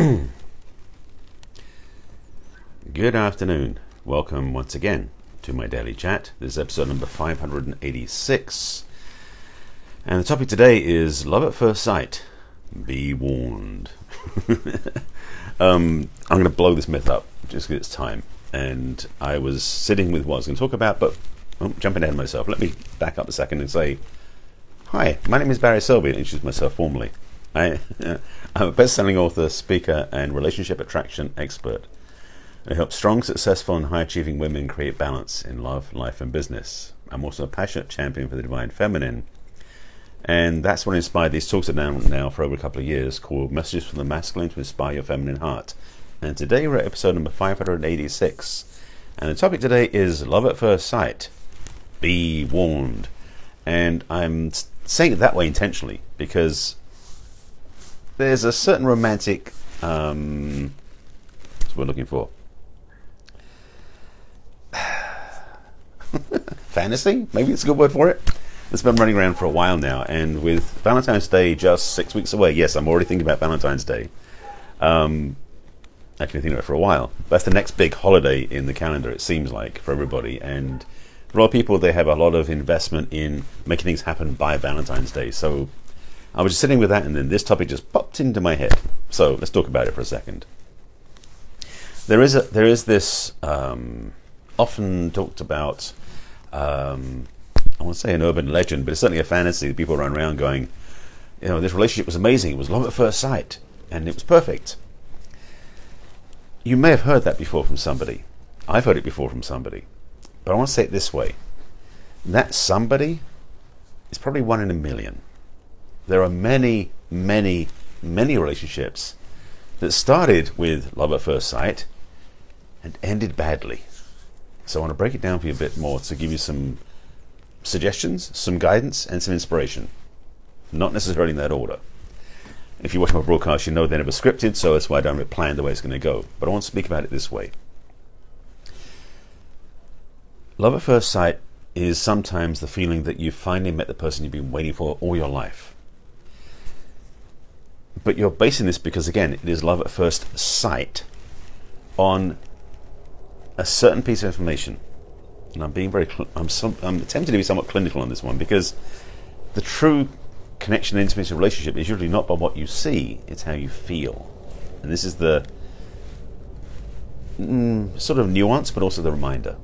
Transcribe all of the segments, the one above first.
Good afternoon. Welcome once again to my daily chat. This is episode number 586. And the topic today is love at first sight. Be warned. um, I'm going to blow this myth up just because it's time. And I was sitting with what I was going to talk about, but oh, jumping ahead of myself. Let me back up a second and say, Hi, my name is Barry Selby, and introduce myself formally. I, uh, I'm a best-selling author, speaker, and relationship attraction expert. I help strong, successful, and high-achieving women create balance in love, life, and business. I'm also a passionate champion for the divine feminine, and that's what inspired these talks now, now for over a couple of years, called Messages from the Masculine to Inspire Your Feminine Heart. And today we're at episode number 586, and the topic today is Love at First Sight. Be warned. And I'm saying it that way intentionally because there's a certain romantic um, that's what we're looking for. Fantasy, maybe it's a good word for it. It's been running around for a while now, and with Valentine's Day just six weeks away, yes, I'm already thinking about Valentine's Day. Um, actually, thinking about it for a while. That's the next big holiday in the calendar. It seems like for everybody, and for a lot of people, they have a lot of investment in making things happen by Valentine's Day. So I was just sitting with that, and then this topic just popped into my head. So let's talk about it for a second. There is a, there is this um, often talked about. Um, I won't say an urban legend, but it's certainly a fantasy that people run around going, you know, this relationship was amazing. It was love at first sight, and it was perfect. You may have heard that before from somebody. I've heard it before from somebody. But I want to say it this way that somebody is probably one in a million. There are many, many, many relationships that started with love at first sight and ended badly. So I want to break it down for you a bit more to give you some suggestions, some guidance, and some inspiration. Not necessarily in that order. If you watch my broadcast, you know they're never scripted, so that's why I don't planned the way it's going to go. But I want to speak about it this way. Love at first sight is sometimes the feeling that you've finally met the person you've been waiting for all your life. But you're basing this because, again, it is love at first sight on a certain piece of information. And I'm being very, I'm, some, I'm attempting to be somewhat clinical on this one because the true connection and intimacy relationship is usually not by what you see, it's how you feel. And this is the mm, sort of nuance, but also the reminder.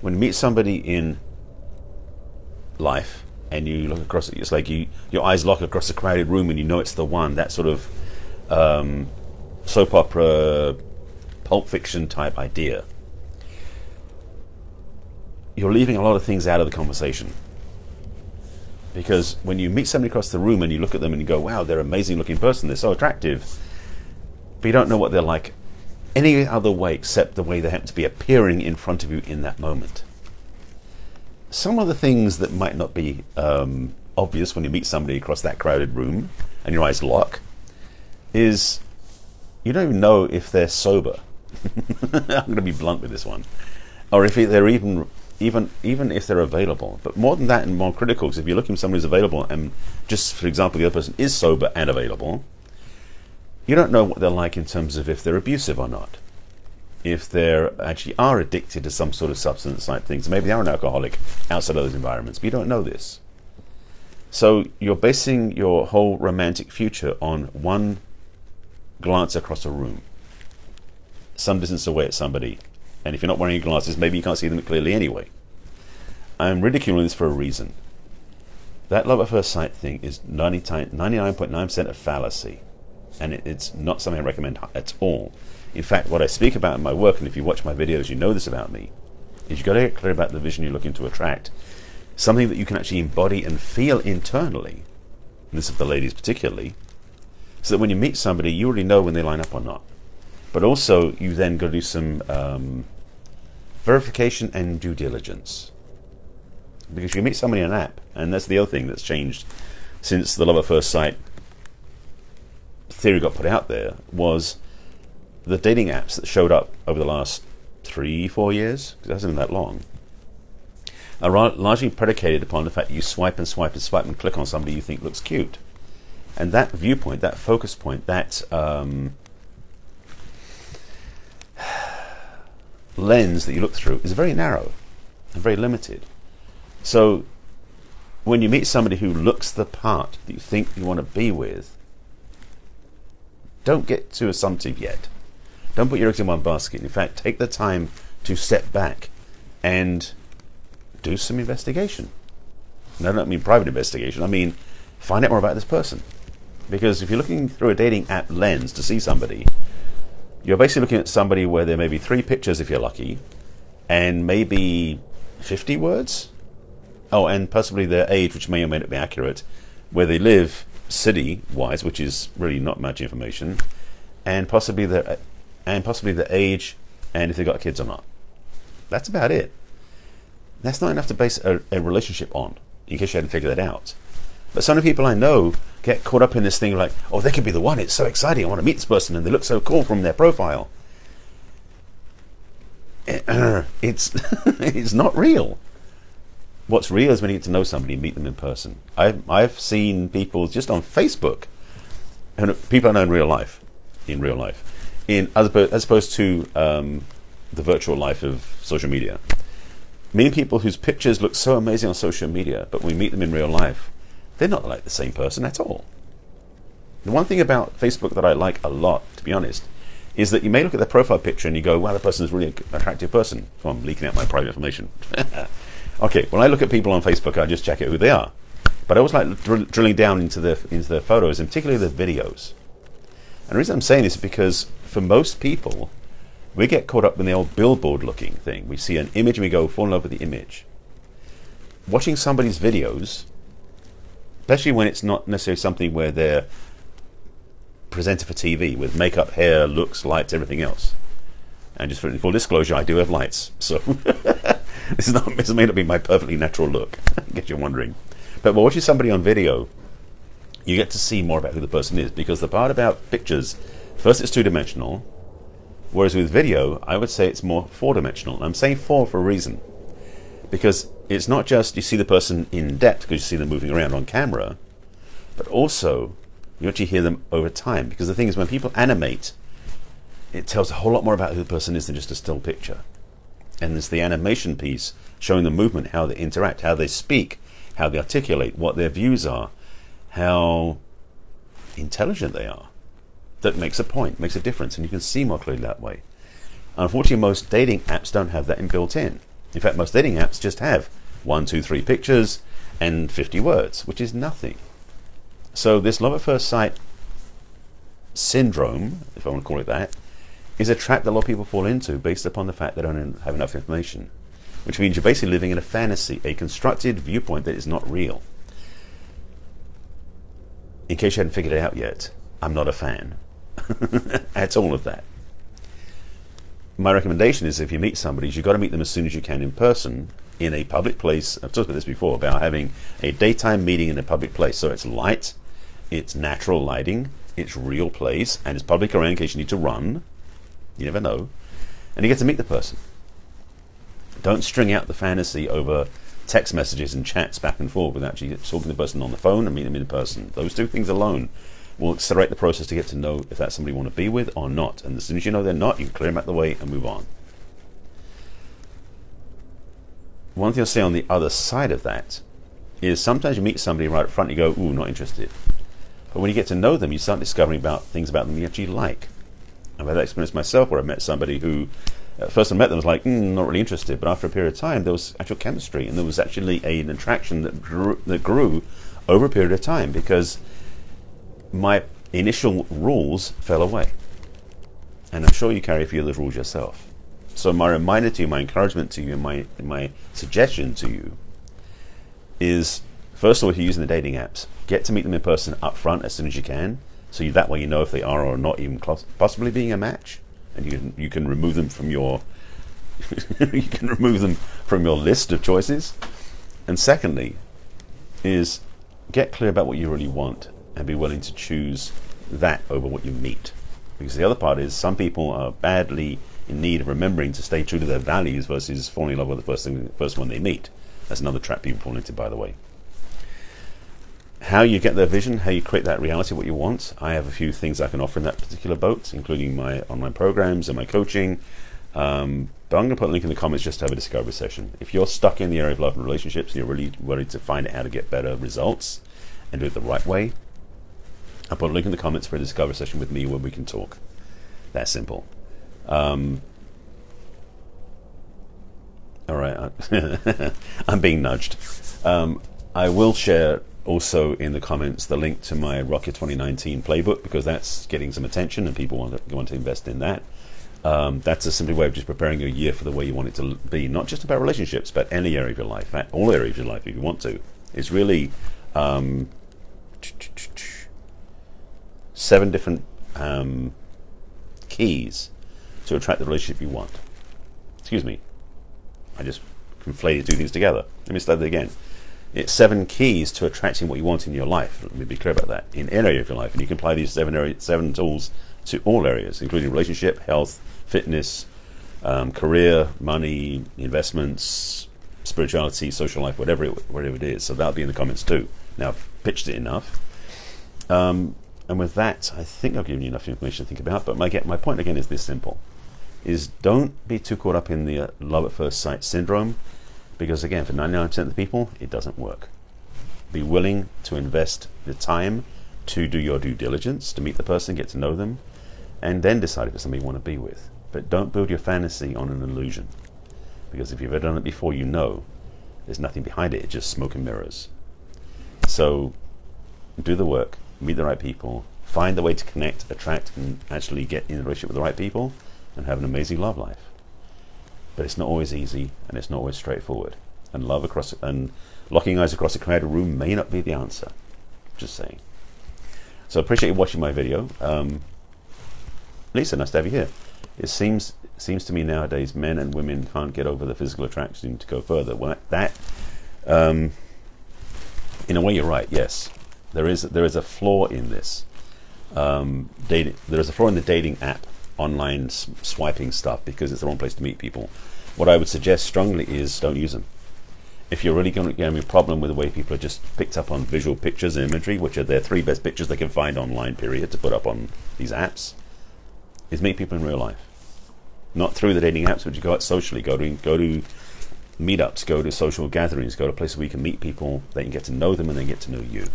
When you meet somebody in life and you look across it, it's like you, your eyes lock across a crowded room and you know it's the one, that sort of um, soap opera, pulp fiction type idea. You're leaving a lot of things out of the conversation. Because when you meet somebody across the room and you look at them and you go, wow, they're an amazing looking person, they're so attractive, but you don't know what they're like any other way except the way they happen to be appearing in front of you in that moment. Some of the things that might not be um, obvious when you meet somebody across that crowded room and your eyes lock is you don't even know if they're sober. I'm going to be blunt with this one, or if they're even even even if they're available. But more than that, and more critical, because if you're looking for somebody who's available, and just for example, the other person is sober and available, you don't know what they're like in terms of if they're abusive or not. If they actually are addicted to some sort of substance type things. Maybe they are an alcoholic outside of those environments, but you don't know this. So you're basing your whole romantic future on one glance across a room, some distance away at somebody. And if you're not wearing glasses, maybe you can't see them clearly anyway. I'm ridiculing this for a reason. That love at first sight thing is 99.9% a fallacy and it, it's not something I recommend at all. In fact, what I speak about in my work, and if you watch my videos, you know this about me, is you've got to get clear about the vision you're looking to attract. Something that you can actually embody and feel internally, and this is for the ladies particularly, so that when you meet somebody, you already know when they line up or not. But also, you then go do some um, verification and due diligence. Because you meet somebody on an app, and that's the other thing that's changed since the love at first sight theory got put out there was the dating apps that showed up over the last three, four years, because it hasn't been that long, are largely predicated upon the fact that you swipe and swipe and swipe and click on somebody you think looks cute. And that viewpoint, that focus point, that um, lens that you look through is very narrow and very limited. So when you meet somebody who looks the part that you think you want to be with, don't get too assumptive yet. Don't put your eggs in one basket. In fact, take the time to step back and do some investigation. And I don't mean private investigation, I mean find out more about this person. Because if you're looking through a dating app lens to see somebody, you're basically looking at somebody where there may be three pictures if you're lucky, and maybe 50 words. Oh, and possibly their age, which may or may not be accurate, where they live city wise, which is really not much information, and possibly their and possibly the age and if they've got kids or not. That's about it. That's not enough to base a, a relationship on, in case you hadn't figured that out. But some of the people I know get caught up in this thing like, oh, they could be the one. It's so exciting. I want to meet this person, and they look so cool from their profile. It's it's not real. What's real is when you get to know somebody and meet them in person. I've I've seen people just on Facebook, and people I know in real life, in real life, in as opposed, as opposed to um, the virtual life of social media. Meeting people whose pictures look so amazing on social media, but when we meet them in real life, they're not like the same person at all. The one thing about Facebook that I like a lot, to be honest, is that you may look at their profile picture and you go, wow, that person is really an attractive person. So I'm leaking out my private information. okay, when I look at people on Facebook, I just check out who they are. But I always like dr- drilling down into their, into their photos, and particularly their videos. And the reason I'm saying this is because for most people, we get caught up in the old billboard looking thing. We see an image and we go fall in love with the image. Watching somebody's videos, especially when it's not necessarily something where they're presented for TV with makeup, hair, looks, lights, everything else. And just for full disclosure, I do have lights, so this is not this may not be my perfectly natural look. in case you're wondering, but by watching somebody on video, you get to see more about who the person is because the part about pictures, first it's two dimensional, whereas with video, I would say it's more four dimensional. I'm saying four for a reason because it's not just you see the person in depth because you see them moving around on camera, but also you actually hear them over time. Because the thing is, when people animate, it tells a whole lot more about who the person is than just a still picture. And there's the animation piece showing the movement, how they interact, how they speak, how they articulate, what their views are, how intelligent they are. That makes a point, makes a difference, and you can see more clearly that way. Unfortunately, most dating apps don't have that in built in. In fact, most dating apps just have one, two, three pictures and 50 words, which is nothing. So this love at first sight syndrome, if I want to call it that, is a trap that a lot of people fall into based upon the fact they don't have enough information. Which means you're basically living in a fantasy, a constructed viewpoint that is not real. In case you hadn't figured it out yet, I'm not a fan. That's all of that. My recommendation is if you meet somebody, you've got to meet them as soon as you can in person in a public place. I've talked about this before about having a daytime meeting in a public place. So it's light, it's natural lighting, it's real place, and it's public around in case you need to run. You never know. And you get to meet the person. Don't string out the fantasy over text messages and chats back and forth without actually talking to the person on the phone and meeting them in person. Those two things alone will accelerate the process to get to know if that's somebody you want to be with or not. And as soon as you know they're not, you can clear them out the way and move on. One thing I'll say on the other side of that is sometimes you meet somebody right up front and you go, ooh, not interested. But when you get to know them, you start discovering about things about them you actually like. I've had that experience myself where I met somebody who, at first I met them, was like, mm, not really interested. But after a period of time, there was actual chemistry and there was actually an attraction that grew, that grew over a period of time because my initial rules fell away. And I'm sure you carry a few of those rules yourself. So my reminder to you, my encouragement to you, my my suggestion to you is first of all, if you're using the dating apps, get to meet them in person up front as soon as you can. So you, that way you know if they are or not even possibly being a match, and you can, you can remove them from your you can remove them from your list of choices. And secondly, is get clear about what you really want and be willing to choose that over what you meet. Because the other part is some people are badly in need of remembering to stay true to their values versus falling in love with the first thing, first one they meet. That's another trap people fall into, by the way. How you get their vision, how you create that reality, what you want. I have a few things I can offer in that particular boat, including my online programs and my coaching. Um, but I'm going to put a link in the comments just to have a discovery session. If you're stuck in the area of love and relationships and you're really ready to find out how to get better results and do it the right way, I'll put a link in the comments for a discovery session with me where we can talk. That simple. Um, all right, I'm being nudged. Um, I will share also in the comments the link to my Rock Your 2019 playbook because that's getting some attention and people want to, want to invest in that. Um, that's a simple way of just preparing your year for the way you want it to be, not just about relationships, but any area of your life, all areas of your life if you want to. It's really um, seven different um, keys to attract the relationship you want. Excuse me, I just conflated two things together. Let me start that again. It's seven keys to attracting what you want in your life. Let me be clear about that. In any area of your life, and you can apply these seven area, seven tools to all areas, including relationship, health, fitness, um, career, money, investments, spirituality, social life, whatever it, whatever it is. So that'll be in the comments too. Now I've pitched it enough. Um, and with that, I think I've given you enough information to think about. But my, my point again is this simple is don't be too caught up in the uh, love at first sight syndrome because again for 99% of the people it doesn't work. Be willing to invest the time to do your due diligence to meet the person get to know them and then decide if it's somebody you want to be with. But don't build your fantasy on an illusion because if you've ever done it before you know there's nothing behind it it's just smoke and mirrors. So do the work meet the right people find the way to connect attract and actually get in a relationship with the right people and have an amazing love life. But it's not always easy and it's not always straightforward. And love across and locking eyes across a crowded room may not be the answer. Just saying. So I appreciate you watching my video. Um, Lisa, nice to have you here. It seems seems to me nowadays men and women can't get over the physical attraction to go further. Well, that, um, in a way, you're right. Yes, there is there is a flaw in this. Um, dating, there is a flaw in the dating app online swiping stuff because it's the wrong place to meet people. What I would suggest strongly is don't use them. If you're really going to have a problem with the way people are just picked up on visual pictures and imagery, which are their three best pictures they can find online, period, to put up on these apps, is meet people in real life. Not through the dating apps, but you go out socially, go to go to meetups, go to social gatherings, go to places where you can meet people, they can get to know them and they get to know you.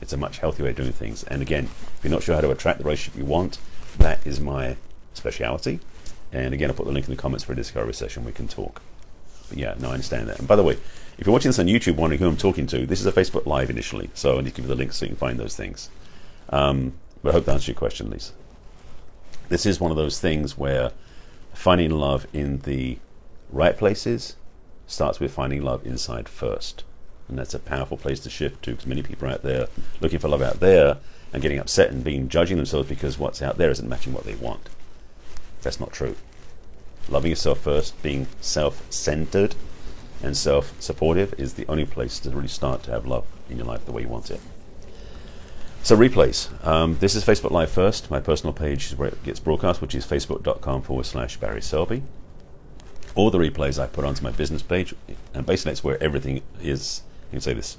It's a much healthier way of doing things. And again, if you're not sure how to attract the relationship you want, that is my speciality. And again, I'll put the link in the comments for a discovery session. We can talk. But yeah, no, I understand that. And by the way, if you're watching this on YouTube, wondering who I'm talking to, this is a Facebook Live initially, so I need to give you the link so you can find those things. Um, but I hope that answers your question, Lisa. This is one of those things where finding love in the right places starts with finding love inside first. And that's a powerful place to shift to because many people are out there looking for love out there and getting upset and being judging themselves because what's out there isn't matching what they want. That's not true. Loving yourself first, being self-centered and self-supportive is the only place to really start to have love in your life the way you want it. So replays. Um, this is Facebook Live first. My personal page is where it gets broadcast, which is facebook.com forward slash Barry Selby. All the replays I put onto my business page, and basically that's where everything is. You can say this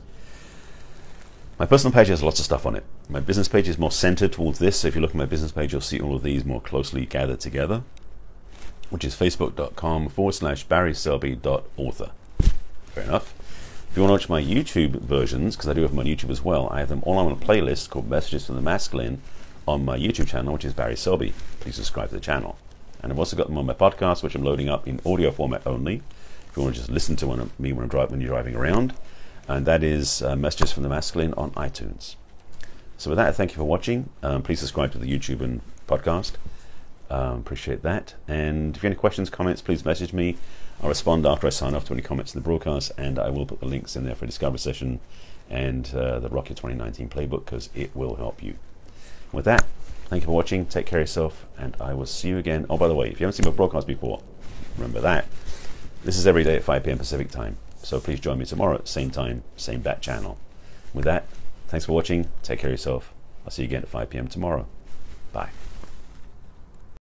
my personal page has lots of stuff on it. My business page is more centered towards this. So if you look at my business page, you'll see all of these more closely gathered together, which is facebook.com forward slash barryselby.author. Fair enough. If you want to watch my YouTube versions, because I do have them on YouTube as well, I have them all on a playlist called Messages from the Masculine on my YouTube channel, which is Barry Selby. Please subscribe to the channel. And I've also got them on my podcast, which I'm loading up in audio format only. If you want to just listen to one of me when, I'm dri- when you're driving around and that is uh, Messages from the Masculine on iTunes. So with that, thank you for watching. Um, please subscribe to the YouTube and podcast. Um, appreciate that. And if you have any questions, comments, please message me. I'll respond after I sign off to any comments in the broadcast, and I will put the links in there for a discovery session and uh, the Rock Your 2019 playbook because it will help you. With that, thank you for watching. Take care of yourself, and I will see you again. Oh, by the way, if you haven't seen my broadcast before, remember that. This is every day at 5 p.m. Pacific time. So please join me tomorrow at the same time, same bat channel. With that, thanks for watching. Take care of yourself. I'll see you again at 5 p.m. tomorrow. Bye.